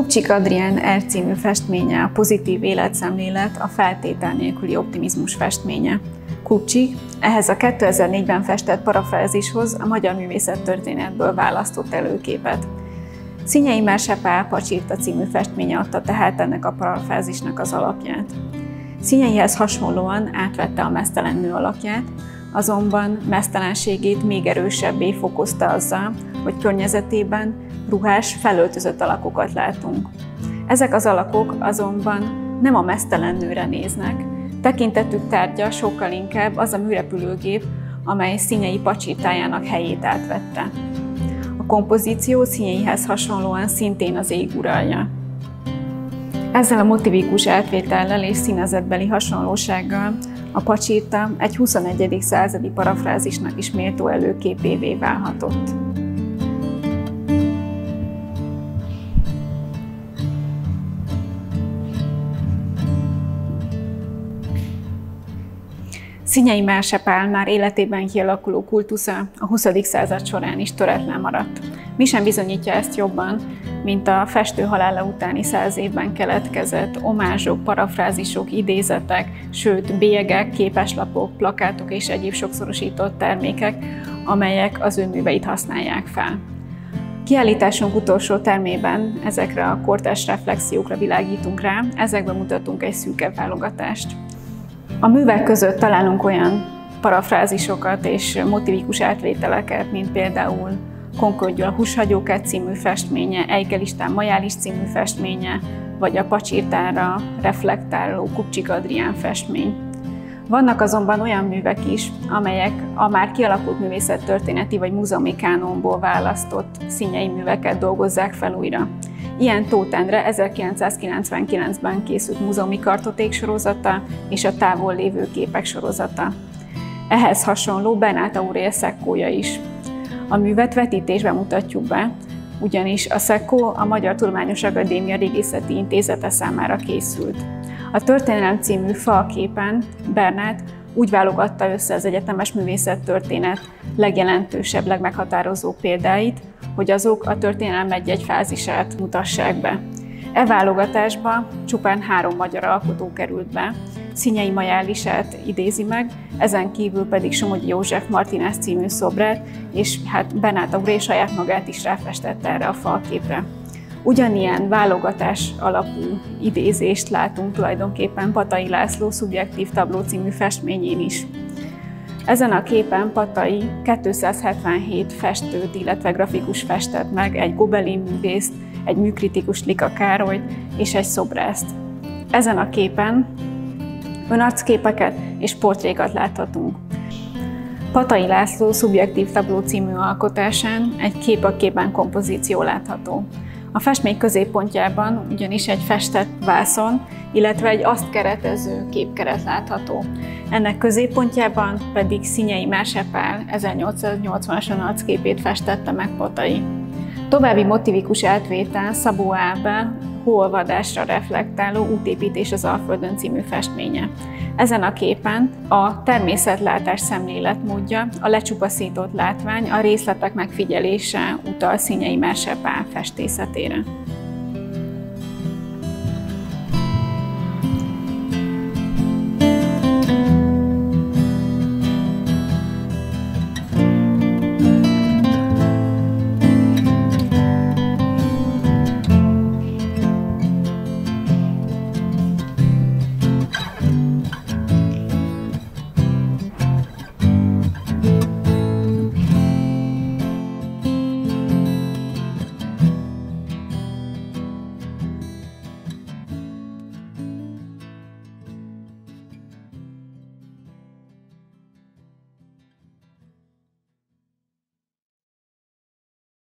Kupcsik Adrián R című festménye a pozitív életszemlélet, a feltétel nélküli optimizmus festménye. Kupcsik ehhez a 2004-ben festett parafrázishoz a magyar művészettörténetből választott előképet. Színyei Merse Pál Pacsirta című festménye adta tehát ennek a parafrázisnak az alapját. Színyeihez hasonlóan átvette a mesztelen nő alakját, azonban mesztelenségét még erősebbé fokozta azzal, hogy környezetében ruhás, felöltözött alakokat látunk. Ezek az alakok azonban nem a mesztelen nőre néznek, tekintetük tárgya sokkal inkább az a műrepülőgép, amely színei pacsitájának helyét átvette. A kompozíció színeihez hasonlóan szintén az ég uralja. Ezzel a motivikus átvétellel és színezetbeli hasonlósággal a pacsírta egy 21. századi parafrázisnak is méltó előképévé válhatott. Szinyei Másepál már életében kialakuló kultusza a 20. század során is töretlen maradt. Mi sem bizonyítja ezt jobban, mint a festő halála utáni száz évben keletkezett omázsok, parafrázisok, idézetek, sőt bélyegek, képeslapok, plakátok és egyéb sokszorosított termékek, amelyek az ő műveit használják fel. Kiállításunk utolsó termében ezekre a kortás reflexiókra világítunk rá, ezekben mutatunk egy szűkebb válogatást. A művek között találunk olyan parafrázisokat és motivikus átvételeket, mint például Konkodjul a Húshagyókat című festménye, Eigelistán Majális című festménye, vagy a Pacsirtára reflektáló Kupcsik Adrián festmény. Vannak azonban olyan művek is, amelyek a már kialakult művészettörténeti vagy múzeumi kánonból választott színyei műveket dolgozzák fel újra. Ilyen Tóth Endre 1999-ben készült múzeumi kartoték sorozata és a távol lévő képek sorozata. Ehhez hasonló Bernát Aurél szekkója is. A művet vetítésben mutatjuk be, ugyanis a szekkó a Magyar Tudományos Akadémia Régészeti Intézete számára készült. A Történelem című falképen Bernát úgy válogatta össze az egyetemes művészettörténet legjelentősebb, legmeghatározó példáit, hogy azok a történelem egy-egy fázisát mutassák be. E válogatásba csupán három magyar alkotó került be, Színyei Majálisát idézi meg, ezen kívül pedig Somogyi József Martinez című szobrát, és hát Benát Auré saját magát is ráfestette erre a falképre. Ugyanilyen válogatás alapú idézést látunk tulajdonképpen Patai László Szubjektív Tabló című festményén is. Ezen a képen Patai 277 festőt, illetve grafikus festett meg, egy gobelin művészt, egy műkritikus Lika Károlyt és egy szobrászt. Ezen a képen önarcképeket és portrékat láthatunk. Patai László Szubjektív Tabló című alkotásán egy kép a képen kompozíció látható. A festmény középpontjában ugyanis egy festett vászon, illetve egy azt keretező képkeret látható. Ennek középpontjában pedig Színyei Másepál 1880-as arcképét festette meg Patai. További motivikus átvétel Szabó Ábel hóolvadásra reflektáló Útépítés az Alföldön című festménye. Ezen a képen a természetlátás szemléletmódja, a lecsupaszított látvány, a részletek megfigyelése utal Színyei Mersepál festészetére.